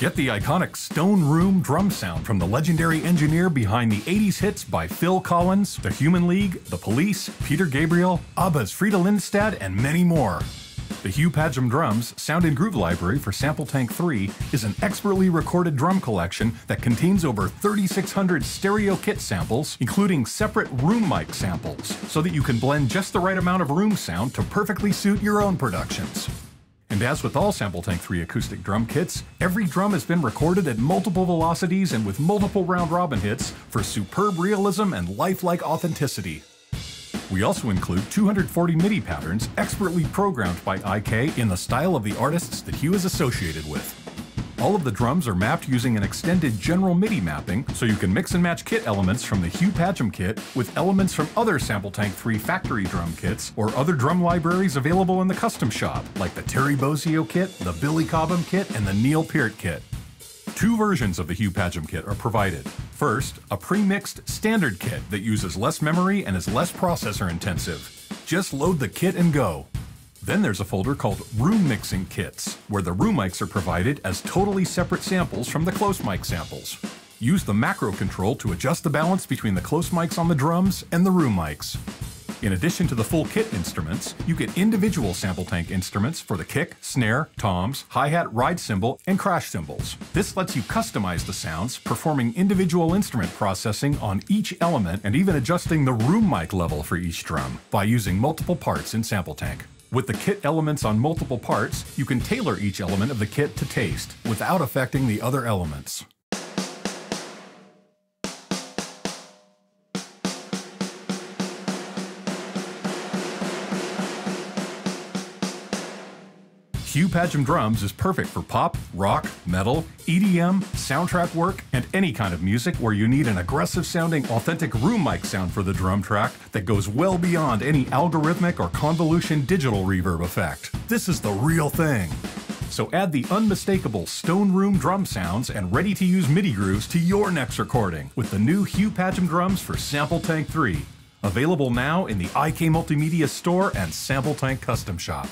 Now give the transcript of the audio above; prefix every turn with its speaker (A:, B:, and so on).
A: Get the iconic Stone Room drum sound from the legendary engineer behind the 80s hits by Phil Collins, The Human League, The Police, Peter Gabriel, ABBA's Frida Lyngstad, and many more. The Hugh Padgham Drums Sound and Groove Library for Sample Tank 3 is an expertly recorded drum collection that contains over 3,600 stereo kit samples, including separate room mic samples, so that you can blend just the right amount of room sound to perfectly suit your own productions. And as with all Sample Tank 3 acoustic drum kits, every drum has been recorded at multiple velocities and with multiple round robin hits for superb realism and lifelike authenticity. We also include 240 MIDI patterns expertly programmed by IK in the style of the artists that Hugh is associated with. All of the drums are mapped using an extended general MIDI mapping, so you can mix and match kit elements from the Hugh Padgham kit with elements from other Sample Tank 3 factory drum kits or other drum libraries available in the custom shop, like the Terry Bozzio kit, the Billy Cobham kit, and the Neil Peart kit. Two versions of the Hugh Padgham kit are provided. First, a pre-mixed standard kit that uses less memory and is less processor intensive. Just load the kit and go. Then there's a folder called Room Mixing Kits, where the room mics are provided as totally separate samples from the close mic samples. Use the macro control to adjust the balance between the close mics on the drums and the room mics. In addition to the full kit instruments, you get individual sample tank instruments for the kick, snare, toms, hi-hat, ride cymbal, and crash cymbals. This lets you customize the sounds, performing individual instrument processing on each element and even adjusting the room mic level for each drum by using multiple parts in Sample Tank. With the kit elements on multiple parts, you can tailor each element of the kit to taste without affecting the other elements. Hugh Padgham Drums is perfect for pop, rock, metal, EDM, soundtrack work, and any kind of music where you need an aggressive sounding, authentic room mic sound for the drum track that goes well beyond any algorithmic or convolution digital reverb effect. This is the real thing. So add the unmistakable Stone Room drum sounds and ready to use MIDI grooves to your next recording with the new Hugh Padgham drums for Sample Tank 3. Available now in the IK Multimedia Store and Sample Tank Custom Shop.